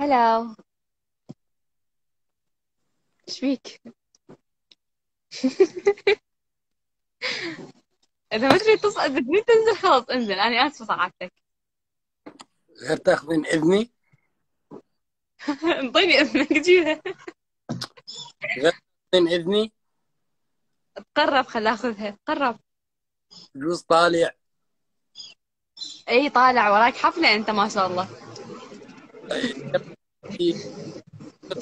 هلو إيش فيك؟ إذا ما تريد تصعد تريد تنزل خلاص انزل. أنا آسفة صعدتك. غير تاخذين إذني؟ انطيني إذنك جيبها. غير تاخذين إذني؟ تقرب خل آخذها. تقرب. جوز طالع. إي طالع وراك حفلة أنت ما شاء الله.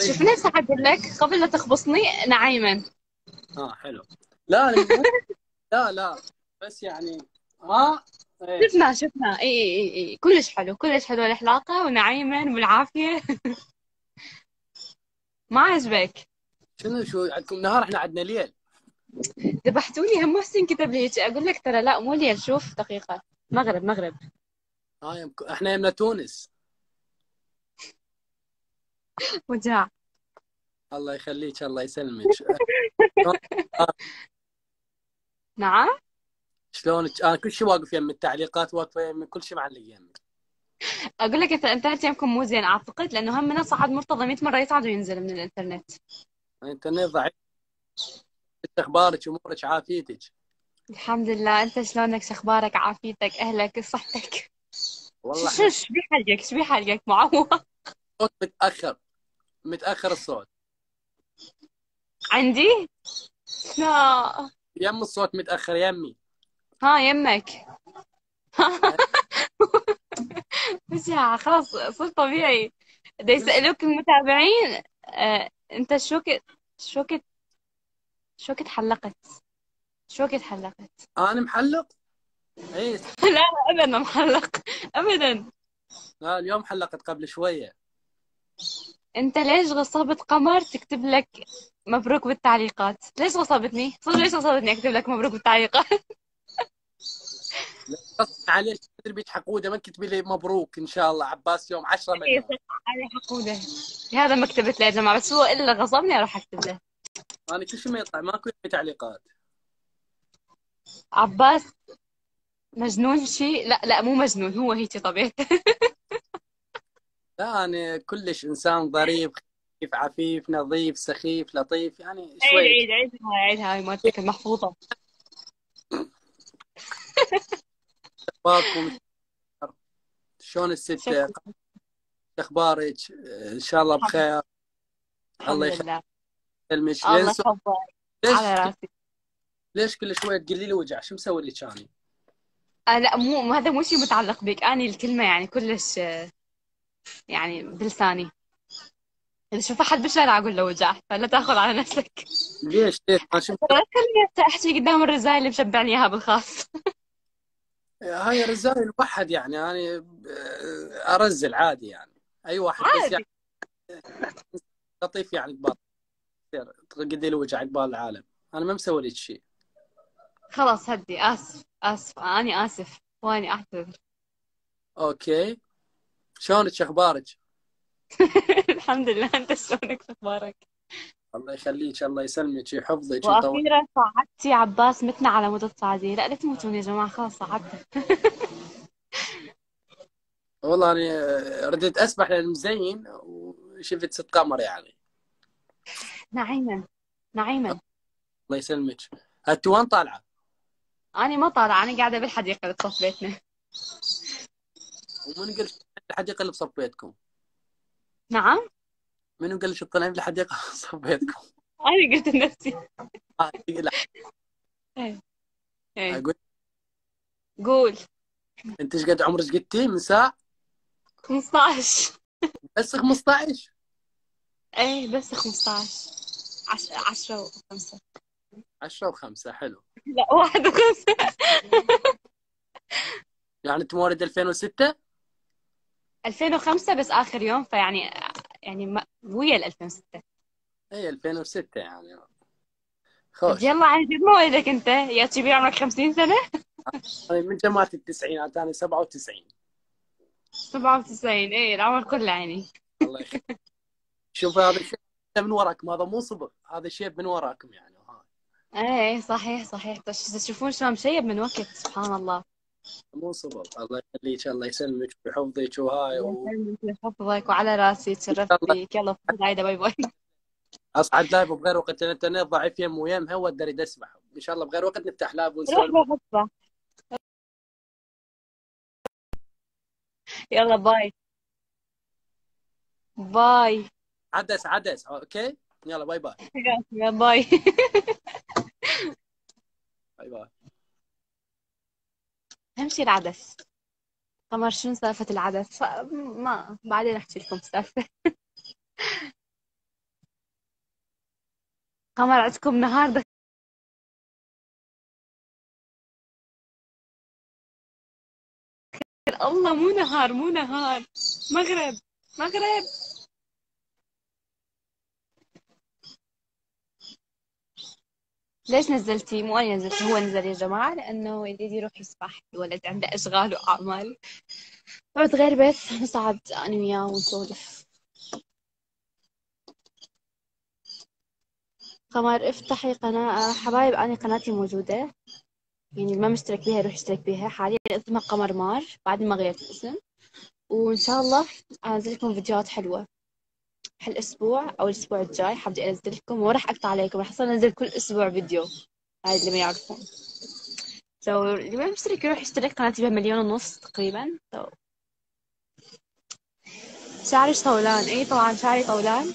شوف نفسي أقول لك قبل لا تخبصني نعيما. آه حلو. لا لا لا بس يعني ها إيه. شفنا شفنا. اي اي اي اي كلش حلو كلش حلو الحلاقه ونعيما بالعافيه ما عجبك؟ شنو شو؟ عندكم نهار إحنا عندنا ليل. ذبحتوني هم محسن كتب لي هيك. أقول لك ترى لا مو ليل. شوف دقيقة. مغرب مغرب. يمك- إحنا يمنا تونس. وجاع الله يخليك الله يسلمك. نعم؟ شلونك؟ أنا كل شيء واقف يم التعليقات واقفة يم كل شيء معلق يمي أقول لك انت انترنت يمكم مو زين أعتقد لأنه هم من صعد مرتضى 100 مرة يصعد وينزل من الإنترنت. الإنترنت ضعيف. أخبارك أمورك عافيتك. الحمد لله. أنت شلونك؟ شو أخبارك عافيتك؟ أهلك؟ صحتك؟ والله شو شو حلقك شو بي حلقك معوض. الصوت متاخر متأخر الصوت. عندي؟ لا. يم الصوت متأخر يمي. ها يمك. وجع خلاص صرت طبيعي. دا يسألوك المتابعين آه، أنت شو كنت شو كنت شو كنت حلقت؟ شو كنت حلقت؟ أنا محلق؟ اي لا لا ابدا محلق. ابدا. لا اليوم حلقت قبل شوية. انت ليش غصبت قمر تكتب لك مبروك بالتعليقات؟ ليش غصبتني؟ صدق ليش غصبتني اكتب لك مبروك بالتعليقات؟ عليك تدري بيك حقودة؟ ما كتبي لي مبروك إن شاء الله. عباس يوم 10 إيه، مليون علي حقودة. لهذا ما كتبت له يا جماعة بس هو إلا غصبني أروح أكتب له. أنا كل شيء ما يطلع. ماكو تعليقات. عباس مجنون شيء لا لا مو مجنون هو هيك طبيعته. لا أنا كلش إنسان ظريف خفيف عفيف نظيف سخيف لطيف يعني شوي. عيد عيد عيدها عيدها هاي مالتك المحفوظة. شلون الست شكرا. أخبارك؟ إن شاء الله بخير. الله يسلمك الله يحفظك. على راسي. ليش كل شوية تقولي لي وجع شو مسوي لك أنا؟ آه لا مو هذا مو شيء متعلق بك. أنا الكلمة يعني كلش آه، يعني بلساني. إذا شوف أحد بالشارع أقول له وجع فلا تأخذ على نفسك. ليش؟ ليش؟ ما ترى خليني أحكي قدام الرزايل اللي مشبعني إياها بالخاص. هاي رزايل واحد يعني أنا أرزل عادي يعني. أي واحد بس عادي. يعني لطيف يعني قبال. تقدي لي وجع قبال العالم. أنا ما مسوي لك شيء. خلاص هدي. آسف. آسف. أنا آسف. وأني أعتذر. أوكي. شلونك أخبارك؟ الحمد لله أنت شلونك شو أخبارك الله يخليك الله يسلمك يحفظك ويطول وأخيرا صعدتي عباس متنا على مدة صعدي لا لا تموتون يا جماعة خلاص صعدت والله أنا رديت اسبح للمزين وشفت ست قمر يعني. نعيما نعيما. الله يسلمك. أنت وين طالعة؟ أنا ما طالعة أنا قاعدة بالحديقة اللي بصف بيتنا. ومن قال اللي بصف بيتكم؟ نعم. منو قال لك تطلعين بالحديقه بصف بيتكم؟ أنا قلت لنفسي. آه، لا. إيه. إيه. أقول قول. أنت إيش قد عمرك قلتي؟ من ساعة؟ 15 بس 15 إيه بس 15 10 10 و5 10 و5 حلو. لا واحد وخمسة. يعني أنت مواليد 2006 2005 بس آخر يوم فيعني يعني ما- ويا ال 2006 اي 2006 يعني. خوش. يلا عن جد موعدك أنت. يا تبي عمرك 50 سنة؟ أنا من جماعة التسعينات أنا 97 97 إيه العمر كله يعني. الله يخليك. شوف هذا الشيء من وراكم هذا مو صبغ هذا شيء من وراكم يعني إيه صحيح صحيح. تشوفون شلون مشيب من وقت سبحان الله. مو صبر. الله يخليك الله يسلمك ويحفظك وهاي و... يحفظك وعلى راسي تشرفت فيك يلا عايدة باي باي. أصعد لايف بغير وقت الانترنت ضعيف يم ويمها واقدر اريد اسمع إن شاء الله بغير وقت نفتح لايف ونسولف يلا باي. باي. عدس عدس. أوكي؟ يلا باي باي. يلا باي. باي باي. اهم شيء العدس. قمر شنو سالفة العدس؟ ما بعدين أحكي لكم سالفة قمر عندكم نهار دخل الله مو نهار مو نهار. مغرب مغرب. ليش نزلتي؟ مو أنا نزلتي هو نزل يا جماعة لأنه يريد يروح يسبح الولد عنده أشغال وأعمال. بعد غير بيت نصعد أنا وياه ونسولف. قمر افتحي قناة حبايب أنا قناتي موجودة. يعني ما مشترك بيها يروح يشترك بيها. حاليا اسمها قمر مار بعد ما غيرت الاسم. وإن شاء الله أنزل لكم فيديوهات حلوة. هالأسبوع أو الأسبوع الجاي حابة أنزل لكم وراح أقطع عليكم راح أصلا أنزل كل أسبوع فيديو. هاي اللي ما يعرفون. So, اللي ما مشترك يروح يشترك قناتي بها مليون ونص تقريبا. So. شعري طولان. إي طبعا شعري طولان.